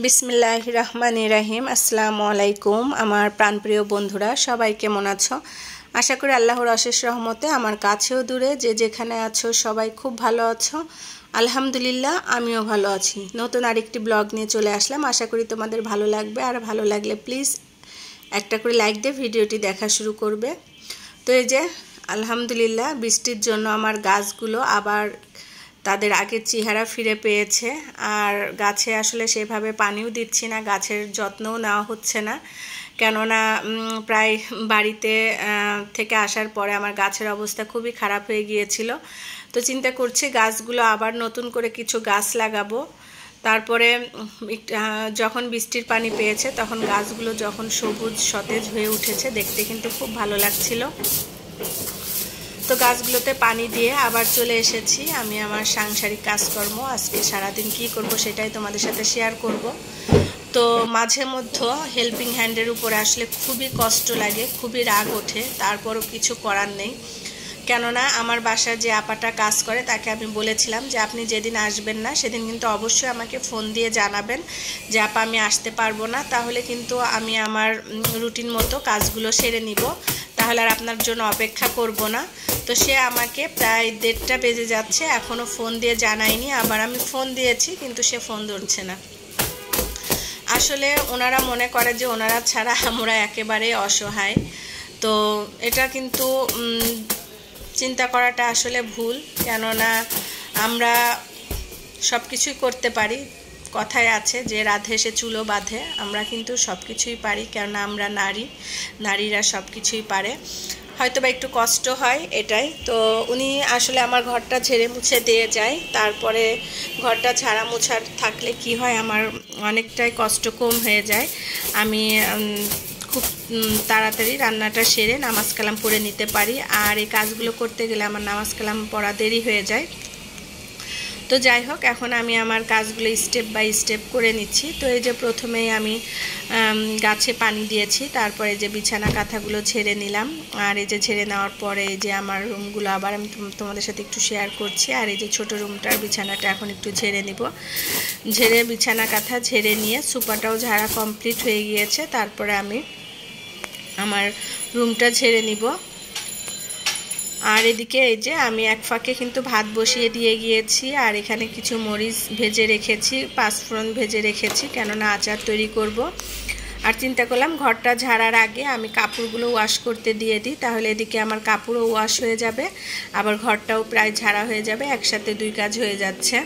বিসমিল্লাহ রহমান রাহিম। আসসালামু আলাইকুম আমার প্রাণপ্রিয় বন্ধুরা, সবাই কেমন আছো? আশা করি আল্লাহর অশেষ রহমতে আমার কাছেও দূরে, যে যেখানে আছো সবাই খুব ভালো আছো। আলহামদুলিল্লাহ, আমিও ভালো আছি। নতুন আরেকটি ব্লগ নিয়ে চলে আসলাম। আশা করি তোমাদের ভালো লাগবে। আর ভালো লাগলে প্লিজ একটা করে লাইক দিয়ে ভিডিওটি দেখা শুরু করবে। তো এই যে, আলহামদুলিল্লাহ, বৃষ্টির জন্য আমার গাছগুলো আবার তাদের আগের চেহারা ফিরে পেয়েছে। আর গাছে আসলে সেভাবে পানিও দিচ্ছি না, গাছের যত্নও নেওয়া হচ্ছে না। কেননা প্রায় বাড়িতে থেকে আসার পরে আমার গাছের অবস্থা খুবই খারাপ হয়ে গিয়েছিল। তো চিন্তা করছি গাছগুলো আবার নতুন করে কিছু গাছ লাগাবো। তারপরে যখন বৃষ্টির পানি পেয়েছে, তখন গাছগুলো যখন সবুজ, সতেজ হয়ে উঠেছে, দেখতে কিন্তু খুব ভালো লাগছিল। তো গাছগুলোতে পানি দিয়ে আবার চলে এসেছি। আমি আমার সাংসারিক কাজকর্ম, আজকে সারাদিন কি করব সেটাই তোমাদের সাথে শেয়ার করব। তো মাঝে মধ্যে হেল্পিং হ্যান্ডের উপরে আসলে খুবই কষ্ট লাগে, খুবই রাগ ওঠে, তারপরও কিছু করার নেই। কেননা আমার বাসার যে আপাটা কাজ করে, তাকে আমি বলেছিলাম যে আপনি যেদিন আসবেন না, সেদিন কিন্তু অবশ্যই আমাকে ফোন দিয়ে জানাবেন যে, আপা, আমি আসতে পারব না। তাহলে কিন্তু আমি আমার রুটিন মতো কাজগুলো সেরে নিব। তাহলে আর আপনার জন্য অপেক্ষা করব না। তো সে আমাকে প্রায় দেড়টা বেজে যাচ্ছে এখনও ফোন দিয়ে জানায়নি। আবার আমি ফোন দিয়েছি, কিন্তু সে ফোন ধরছে না। আসলে ওনারা মনে করে যে ওনারা ছাড়া আমরা একেবারে অসহায়। তো এটা কিন্তু চিন্তা করাটা আসলে ভুল। কেননা আমরা সব কিছুই করতে পারি। কথায় আছে যে, রাধে সে চুলো বাঁধে। আমরা কিন্তু সব কিছুই পারি, কেননা আমরা নারী, নারীরা সব কিছুই পারে। হয়তো বা একটু কষ্ট হয় এটাই। তো উনি আসলে আমার ঘরটা ঝেড়ে মুছে দিয়ে যায়। তারপরে ঘরটা ছাড়া মুছার থাকলে কি হয়, আমার অনেকটাই কষ্ট কম হয়ে যায়। আমি খুব তাড়াতাড়ি রান্নাটা সেরে নামাজ কালাম পড়ে নিতে পারি। আর এই কাজগুলো করতে গেলে আমার নামাজ কালাম পড়া দেরি হয়ে যায়। তো যাই হোক, এখন আমি আমার কাজগুলো স্টেপ বাই স্টেপ করে নিচ্ছি। তো এই যে প্রথমেই আমি গাছে পানি দিয়েছি, তারপরে যে বিছানা কাঁথাগুলো ছেড়ে নিলাম। আর এই যে ছেড়ে নেওয়ার পরে এই যে আমার রুমগুলো আবার আমি তোমাদের সাথে একটু শেয়ার করছি। আর এই যে ছোট রুমটার বিছানাটা এখন একটু ঝেড়ে নিব। ঝেড়ে বিছানা কাঁথা ঝেড়ে নিয়ে সুপাটাও ঝাড়া কমপ্লিট হয়ে গিয়েছে। তারপরে আমি আমার রুমটা ঝেড়ে নিব। আর এদিকে এই যে আমি এক ফাঁকে কিন্তু ভাত বসিয়ে দিয়ে গিয়েছি, আর এখানে কিছু মরিচ ভেজে রেখেছি, পাঁচফোড়ন ভেজে রেখেছি, কেননা আচার তৈরি করব। আর চিন্তা করলাম ঘরটা ঝাড়ার আগে আমি কাপড়গুলো ওয়াশ করতে দিয়ে দিই, তাহলে এদিকে আমার কাপড়ও ওয়াশ হয়ে যাবে, আবার ঘরটাও প্রায় ঝাড়া হয়ে যাবে, একসাথে দুই কাজ হয়ে যাচ্ছে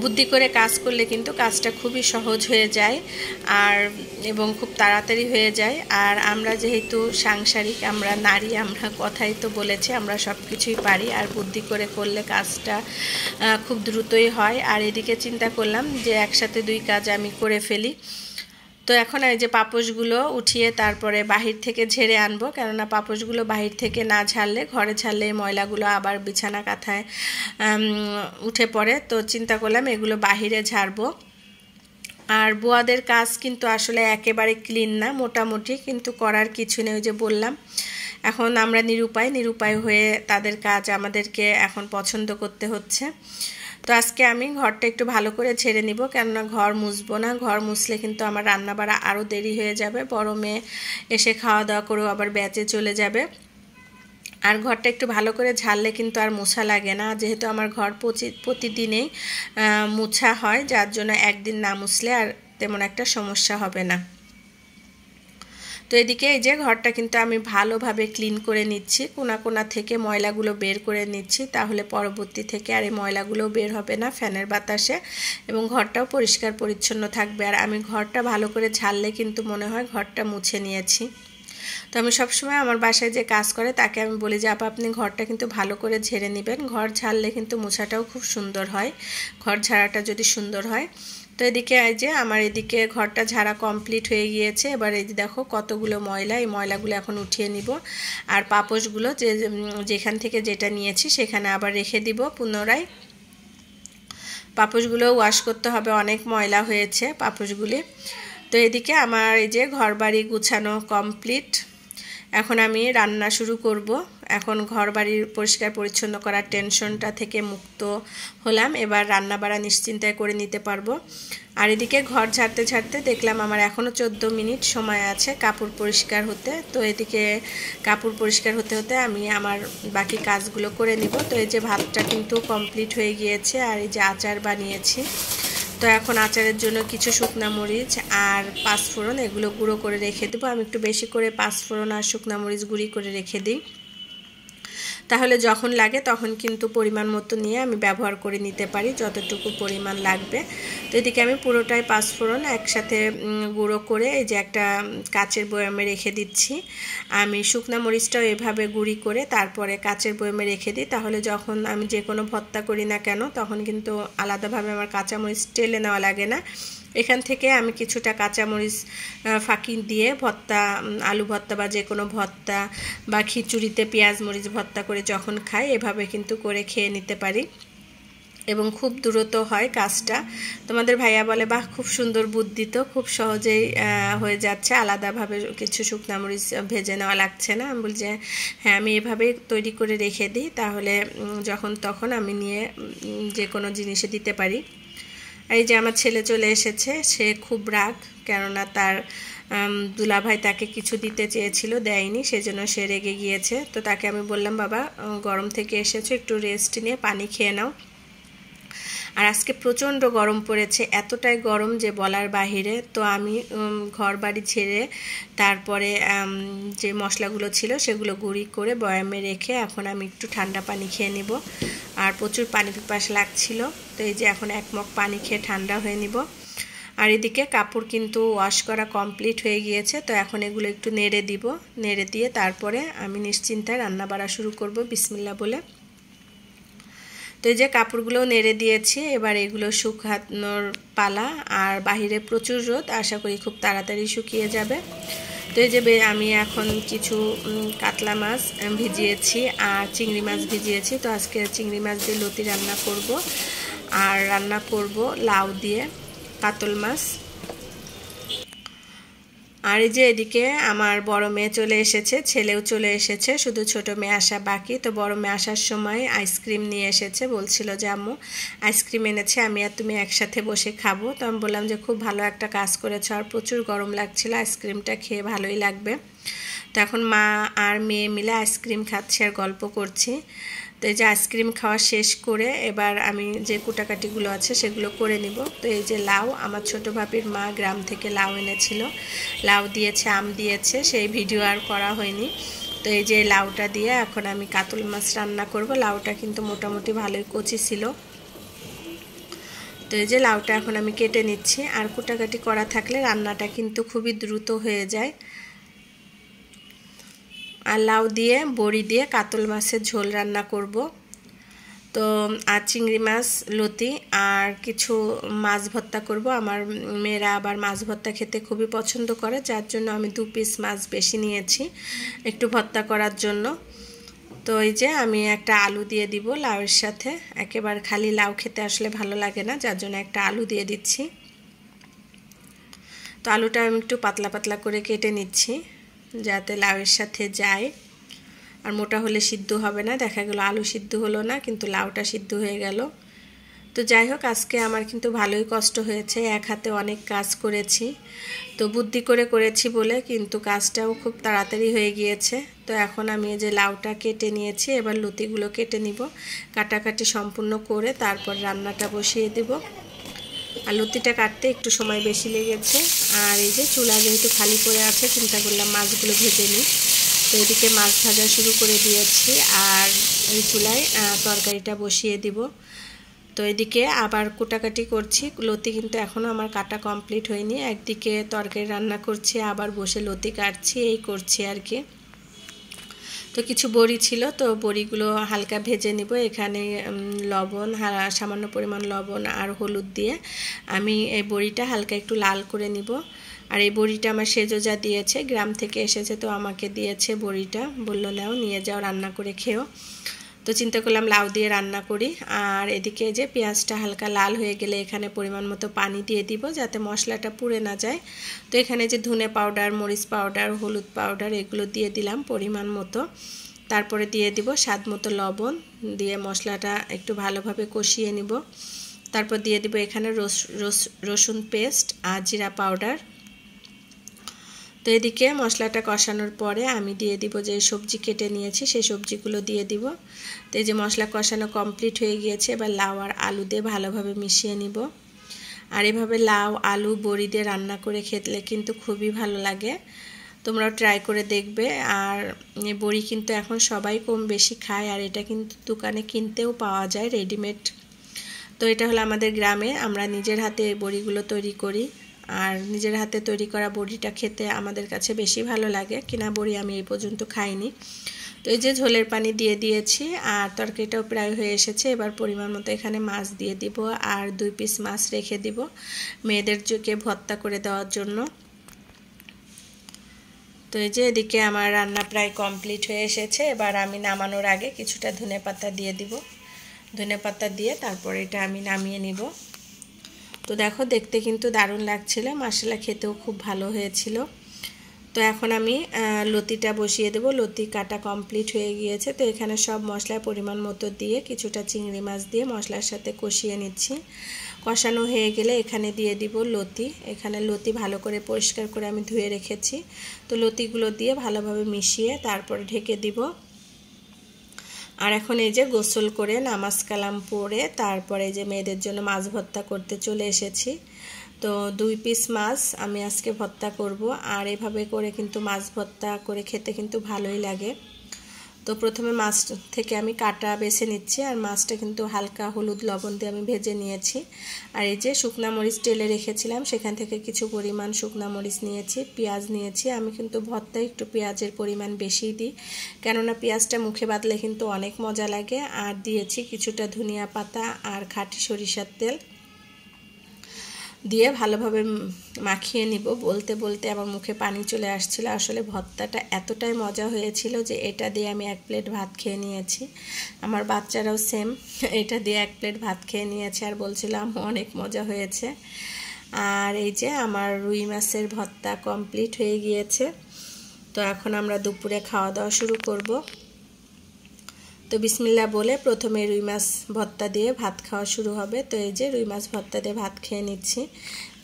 বুদ্ধি করে কাজ করলে কিন্তু কাজটা খুবই সহজ হয়ে যায় আর, এবং খুব তাড়াতাড়ি হয়ে যায়। আর আমরা যেহেতু সাংসারিক, আমরা নারী, আমরা কথাই তো বলেছি, আমরা সব কিছুই পারি। আর বুদ্ধি করে করলে কাজটা খুব দ্রুতই হয়। আর এদিকে চিন্তা করলাম যে একসাথে দুই কাজ আমি করে ফেলি। তো এখন এই যে পাপোশগুলো উঠিয়ে তারপরে বাহির থেকে ঝেড়ে আনব, কেননা পাপোশগুলো বাহির থেকে না ঝাড়লে ঘরে ছাড়লে ময়লাগুলো আবার বিছানা কাঁথায় উঠে পড়ে। তো চিন্তা করলাম এগুলো বাহিরে ঝাড়বো। আর বোয়াদের কাজ কিন্তু আসলে একেবারে ক্লিন না, মোটামুটি, কিন্তু করার কিছু নেই যে বললাম। এখন আমরা নিরুপায় নিরুপায় হয়ে তাদের কাজ আমাদেরকে এখন পছন্দ করতে হচ্ছে। তো আজকে আমি ঘরটা একটু ভালো করে ছেড়ে নিব, কেননা ঘর মুছবো না। ঘর মুছলে কিন্তু আমার রান্না বাড়া আরও দেরি হয়ে যাবে। বড় মেয়ে এসে খাওয়া দাওয়া করেও আবার ব্যাচে চলে যাবে। আর ঘরটা একটু ভালো করে ঝাড়লে কিন্তু আর মোছা লাগে না। যেহেতু আমার ঘর প্রতিদিনেই মুছা হয়, যার জন্য একদিন না মুছলে আর তেমন একটা সমস্যা হবে না। তো এদিকে এই যে ঘরটা কিন্তু আমি ভালোভাবে ক্লিন করে নিচ্ছি। কোনা কোনা থেকে ময়লাগুলো বের করে নিচ্ছি। তাহলে পরবর্তী থেকে আর এই ময়লাগুলো বের হবে না ফ্যানের বাতাসে এবং ঘরটাও পরিষ্কার পরিচ্ছন্ন থাকবে। আর আমি ঘরটা ভালো করে ঝাড়লে কিন্তু মনে হয় ঘরটা মুছে নিয়েছি। তো আমি সবসময় আমার বাসায় যে কাজ করে তাকে আমি বলি যে, আপা, আপনি ঘরটা কিন্তু ভালো করে ঝেড়ে নেবেন। ঘর ঝাড়লে কিন্তু মোছাটাও খুব সুন্দর হয়। ঘর ঝাড়াটা যদি সুন্দর হয় তো এদিকে এই যে আমার এদিকে ঘরটা ঝাড়া কমপ্লিট হয়ে গিয়েছে। এবার এই দেখো কতগুলো ময়লা, এই ময়লাগুলো এখন উঠিয়ে নিব। আর পাপোশগুলো যে যেখান থেকে যেটা নিয়েছি সেখানে আবার রেখে দিব পুনরায়। পাপোশগুলো ওয়াশ করতে হবে, অনেক ময়লা হয়েছে পাপোশগুলি। তো এদিকে আমার এই যে ঘর বাড়ি গুছানো কমপ্লিট। এখন আমি রান্না শুরু করব। এখন ঘর বাড়ির পরিষ্কার পরিচ্ছন্ন করার টেনশনটা থেকে মুক্ত হলাম। এবার রান্না বাড়া নিশ্চিন্তায় করে নিতে পারব। আর এদিকে ঘর ঝাড়তে ঝাড়তে দেখলাম আমার এখনও চোদ্দ মিনিট সময় আছে কাপড় পরিষ্কার হতে। তো এদিকে কাপড় পরিষ্কার হতে হতে আমি আমার বাকি কাজগুলো করে নিব। তো এই যে ভাতটা কিন্তু কমপ্লিট হয়ে গিয়েছে আর এই যে আচার বানিয়েছি। তো এখন আচারের জন্য কিছু শুকনা মরিচ আর পাঁচফোড়ন, এগুলো গুঁড়ো করে রেখে দেবো। আমি একটু বেশি করে পাঁচফোড়ন আর শুকনা মরিচ গুঁড়ি করে রেখে দিই। তাহলে যখন লাগে তখন কিন্তু পরিমাণ মতো নিয়ে আমি ব্যবহার করে নিতে পারি, যতটুকু পরিমাণ লাগবে। তো এদিকে আমি পুরোটাই পাঁচফোড়ন একসাথে গুঁড়ো করে এই যে একটা কাচের বয়ামে রেখে দিচ্ছি। আমি শুকনা মরিচটাও এভাবে গুঁড়ি করে তারপরে কাচের বয়ামে রেখে দিই। তাহলে যখন আমি যে কোনো ভত্তা করি না কেন, তখন কিন্তু আলাদাভাবে আমার কাঁচামরিচ টেলে নেওয়া লাগে না। এখান থেকে আমি কিছুটা কাঁচামরিচ ফাঁকি দিয়ে ভর্তা আলু ভর্তা বা যে কোনো ভর্তা বা খিচুড়িতে পেঁয়াজ মরিচ ভর্তা করে যখন খাই, এভাবে কিন্তু করে খেয়ে নিতে পারি। এবং খুব দ্রুত হয় কাজটা। তোমাদের ভাইয়া বলে, বাহ, খুব সুন্দর বুদ্ধি তো, খুব সহজেই হয়ে যাচ্ছে। আলাদাভাবে কিছু শুকনা মরিচ ভেজে নেওয়া লাগছে না। আমি বলি যে হ্যাঁ আমি এভাবেই তৈরি করে রেখে দিই। তাহলে যখন তখন আমি নিয়ে যে কোনো জিনিসে দিতে পারি। এই যে আমার ছেলে চলে এসেছে, সে খুব রাগ, কেননা তার দুলাভাই তাকে কিছু দিতে চেয়েছিল, দেয়নি, সেজন্য সে রেগে গিয়েছে। তো তাকে আমি বললাম, বাবা, গরম থেকে এসেছ, একটু রেস্ট নিয়ে পানি খেয়ে নাও। আর আজকে প্রচণ্ড গরম পড়েছে, এতটাই গরম যে বলার বাহিরে। তো আমি ঘর বাড়ি ছেড়ে তারপরে যে মশলাগুলো ছিল সেগুলো গুঁড়ি করে বয়ামে রেখে এখন আমি একটু ঠান্ডা পানি খেয়ে নিব। আর প্রচুর পানি পিপাস লাগছিল, তো এই যে এখন এক মগ পানি খেয়ে ঠান্ডা হয়ে নিব। আর এদিকে কাপড় কিন্তু ওয়াশ করা কমপ্লিট হয়ে গিয়েছে, তো এখন এগুলো একটু নেড়ে দিব। নেড়ে দিয়ে তারপরে আমি নিশ্চিন্তায় রান্না বাড়া শুরু করব বিসমিল্লা বলে। তো এই যে কাপড়গুলোও নেড়ে দিয়েছি, এবার এগুলো শুকানোর পালা, আর বাহিরে প্রচুর রোদ, আশা করি খুব তাড়াতাড়ি শুকিয়ে যাবে। তো এই যে আমি এখন কিছু কাতলা মাছ ভিজিয়েছি, আর চিংড়ি মাছ ভিজিয়েছি। তো আজকে চিংড়ি মাছ দিয়ে লতি রান্না করব, আর রান্না করব লাউ দিয়ে কাতল মাছ। আর এই যে এদিকে আমার বড় মেয়ে চলে এসেছে, ছেলেও চলে এসেছে, শুধু ছোট মেয়ে আসা বাকি। তো বড় মেয়ে আসার সময় আইসক্রিম নিয়ে এসেছে, বলছিল যে, আম্মু, আইসক্রিম এনেছে, আমি আর তুমি একসাথে বসে খাব। তো আমি বললাম যে, খুব ভালো একটা কাজ করেছ আর প্রচুর গরম লাগছিল, আইসক্রিমটা খেয়ে ভালোই লাগবে। তো এখন মা আর মেয়ে মিলে আইসক্রিম খাচ্ছে আর গল্প করছি। তো এই যে আইসক্রিম খাওয়া শেষ করে এবার আমি যে কুটাকাটিগুলো আছে সেগুলো করে নিব। তো এই যে লাউ, আমার ছোট ভাবির মা গ্রাম থেকে লাউ এনেছিল। লাউ দিয়েছে, আম দিয়েছে, সেই ভিডিও আর করা হয়নি। তো এই যে লাউটা দিয়ে এখন আমি কাতল মাছ রান্না করব। লাউটা কিন্তু মোটামুটি ভালোই কচি ছিল। তো এই যে লাউটা এখন আমি কেটে নিচ্ছি। আর কুটাকাটি করা থাকলে রান্নাটা কিন্তু খুবই দ্রুত হয়ে যায়। আর লাউ দিয়ে, বড়ি দিয়ে কাতল মাছের ঝোল রান্না করব। তো, আর চিংড়ি মাছ, লতি, আর কিছু মাছ ভর্তা করব। আমার মেয়েরা আবার মাছ ভর্তা খেতে খুবই পছন্দ করে, যার জন্য আমি দু পিস মাছ বেশি নিয়েছি একটু ভর্তা করার জন্য। তো এই যে, আমি একটা আলু দিয়ে দিব লাউয়ের সাথে। একেবারে খালি লাউ খেতে আসলে ভালো লাগে না, যার জন্য একটা আলু দিয়ে দিচ্ছি। তো আলুটা আমি একটু পাতলা পাতলা করে কেটে নিচ্ছি। যাতে লাউয়ের সাথে যায়। আর মোটা হলে সিদ্ধ হবে না, দেখা গেল আলু সিদ্ধ হলো না, কিন্তু লাউটা সিদ্ধ হয়ে গেল। তো যাই হোক, আজকে আমার কিন্তু ভালোই কষ্ট হয়েছে, এক হাতে অনেক কাজ করেছি। তো বুদ্ধি করে করেছি বলে, কিন্তু কাজটাও খুব তাড়াতাড়ি হয়ে গিয়েছে। তো এখন আমি যে লাউটা কেটে নিয়েছি, এবার লতিগুলো কেটে নিব। কাটাকাটি সম্পূর্ণ করে তারপর রান্নাটা বসিয়ে দেব। আর লতিটা কাটতে একটু সময় বেশি লেগেছে। আর এই যে চুলা যেহেতু খালি করে আছে, চিন্তা করলাম মাছগুলো ভেজে নিই। তো এদিকে মাছ ভাজা শুরু করে দিয়েছি আর এই চুলায় তরকারিটা বসিয়ে দিব। তো এদিকে আবার কুটাকাটি করছি। লতি কিন্তু এখনও আমার কাটা কমপ্লিট হয়নি। একদিকে তরকারি রান্না করছি, আবার বসে লতি কাটছি, এই করছি আর কি। তো কিছু বড়ি ছিল, তো বড়িগুলো হালকা ভেজে নিব। এখানে লবণ সামান্য পরিমাণ লবণ আর হলুদ দিয়ে আমি এই বড়িটা হালকা একটু লাল করে নিব। আর এই বড়িটা আমার সেজোজা দিয়েছে, গ্রাম থেকে এসেছে তো আমাকে দিয়েছে বড়িটা। বলল, নাও, নিয়ে যাও, রান্না করে খেও। তো চিন্তা করলাম লাউ দিয়ে রান্না করি। আর এদিকে যে পেঁয়াজটা হালকা লাল হয়ে গেলে এখানে পরিমাণ মতো পানি দিয়ে দিব যাতে মশলাটা পুড়ে না যায়। তো এখানে যে ধনে পাউডার, মরিচ পাউডার, হলুদ পাউডার এগুলো দিয়ে দিলাম পরিমাণ মতো। তারপরে দিয়ে দিব স্বাদ মতো লবণ দিয়ে মশলাটা একটু ভালোভাবে কষিয়ে নিব। তারপর দিয়ে দিব এখানে রস রসুন পেস্ট আর জিরা পাউডার। তো এদিকে মশলাটা কষানোর পরে আমি দিয়ে দিব যে সবজি কেটে নিয়েছি, সেই সবজিগুলো দিয়ে দিব। তো এই যে মশলা কষানো কমপ্লিট হয়ে গিয়েছে, এবার লাউ আর আলু দিয়ে ভালোভাবে মিশিয়ে নিব। আর এভাবে লাউ, আলু, বড়ি দিয়ে রান্না করে খেতলে কিন্তু খুবই ভালো লাগে। তোমরাও ট্রাই করে দেখবে। আর বড়ি কিন্তু এখন সবাই কম বেশি খায়, আর এটা কিন্তু দোকানে কিনতেও পাওয়া যায় রেডিমেড। তো এটা হলো আমাদের গ্রামে, আমরা নিজের হাতে বড়িগুলো তৈরি করি। আর নিজের হাতে তৈরি করা বড়িটা খেতে আমাদের কাছে বেশি ভালো লাগে। কিনা বড়ি আমি এই পর্যন্ত খাইনি। তো এই যে ঝোলের পানি দিয়ে দিয়েছি আর তরকারিটাও প্রায় হয়ে এসেছে। এবার পরিমাণ মতো এখানে মাছ দিয়ে দিব আর দুই পিস মাছ রেখে দিব মেয়েদের চোখে ভর্তা করে দেওয়ার জন্য। তো এই যে এদিকে আমার রান্না প্রায় কমপ্লিট হয়ে এসেছে। এবার আমি নামানোর আগে কিছুটা ধনে পাতা দিয়ে দিব। ধনে পাতা দিয়ে তারপর এটা আমি নামিয়ে নিব। তো দেখো, দেখতে কিন্তু দারুণ লাগছিল। মশলা খেতেও খুব ভালো হয়েছিল। তো এখন আমি লতিটা বসিয়ে দেব। লতি কাটা কমপ্লিট হয়ে গিয়েছে। তো এখানে সব মশলার পরিমাণ মতো দিয়ে কিছুটা চিংড়ি মাছ দিয়ে মশলার সাথে কষিয়ে নিচ্ছি। কষানো হয়ে গেলে এখানে দিয়ে দিব লতি। এখানে লতি ভালো করে পরিষ্কার করে আমি ধুয়ে রেখেছি। তো লতিগুলো দিয়ে ভালোভাবে মিশিয়ে তারপরে ঢেকে দিব। আর এখন এই যে গোসল করে নামাজ কালাম পরে তারপরে যে মেয়েদের জন্য মাছ ভর্তা করতে চলে এসেছি। তো দুই পিস মাছ আমি আজকে ভর্তা করব। আর এভাবে করে কিন্তু মাছ ভর্তা করে খেতে কিন্তু ভালোই লাগে। তো প্রথমে মাছ থেকে আমি কাটা বেছে নিচ্ছি, আর মাছটা কিন্তু হালকা হলুদ লবণ দিয়ে আমি ভেজে নিয়েছি। আর এই যে শুকনা মরিচ টেলে রেখেছিলাম, সেখান থেকে কিছু পরিমাণ শুকনা মরিচ নিয়েছি, পেঁয়াজ নিয়েছি। আমি কিন্তু ভর্তায় একটু পেঁয়াজের পরিমাণ বেশি দিই, কেননা পেঁয়াজটা মুখে বাঁধলে কিন্তু অনেক মজা লাগে। আর দিয়েছি কিছুটা ধনিয়া পাতা আর খাঁটি সরিষার তেল। দিয়ে ভালোভাবে মাখিয়ে নিব। বলতে বলতে আমার মুখে পানি চলে আসছিল। আসলে ভর্তাটা এতটাই মজা হয়েছিল যে এটা দিয়ে আমি এক প্লেট ভাত খেয়ে নিয়েছি। আমার বাচ্চারাও সেম, এটা দিয়ে এক প্লেট ভাত খেয়ে নিয়েছে আর বলছিলাম অনেক মজা হয়েছে। আর এই যে আমার রুই মাছের ভর্তা কমপ্লিট হয়ে গিয়েছে। তো এখন আমরা দুপুরে খাওয়া দাওয়া শুরু করব। তো বিসমিল্লা বলে প্রথমে রুই মাছ ভর্তা দিয়ে ভাত খাওয়া শুরু হবে। তো এই যে রুই মাছ ভর্তা দিয়ে ভাত খেয়ে নিচ্ছি।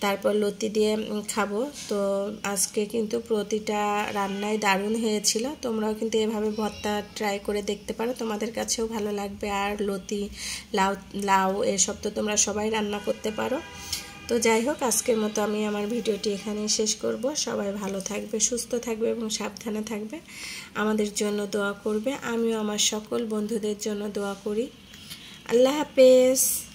তারপর লতি দিয়ে খাব। তো আজকে কিন্তু প্রতিটা রান্নায় দারুণ হয়েছিল। তোমরাও কিন্তু এভাবে ভর্তা ট্রাই করে দেখতে পারো। তোমাদের কাছেও ভালো লাগবে। আর লতি, লাউ লাউ এসব তো তোমরা সবাই রান্না করতে পারো। তো যাই হোক, আজকের মতো আমি আমার ভিডিওটি এখানে শেষ করব। সবাই ভালো থাকবে, সুস্থ থাকবে এবং সাবধানে থাকবে। আমাদের জন্য দোয়া করবে। আমিও আমার সকল বন্ধুদের জন্য দোয়া করি। আল্লাহ হাফেজ।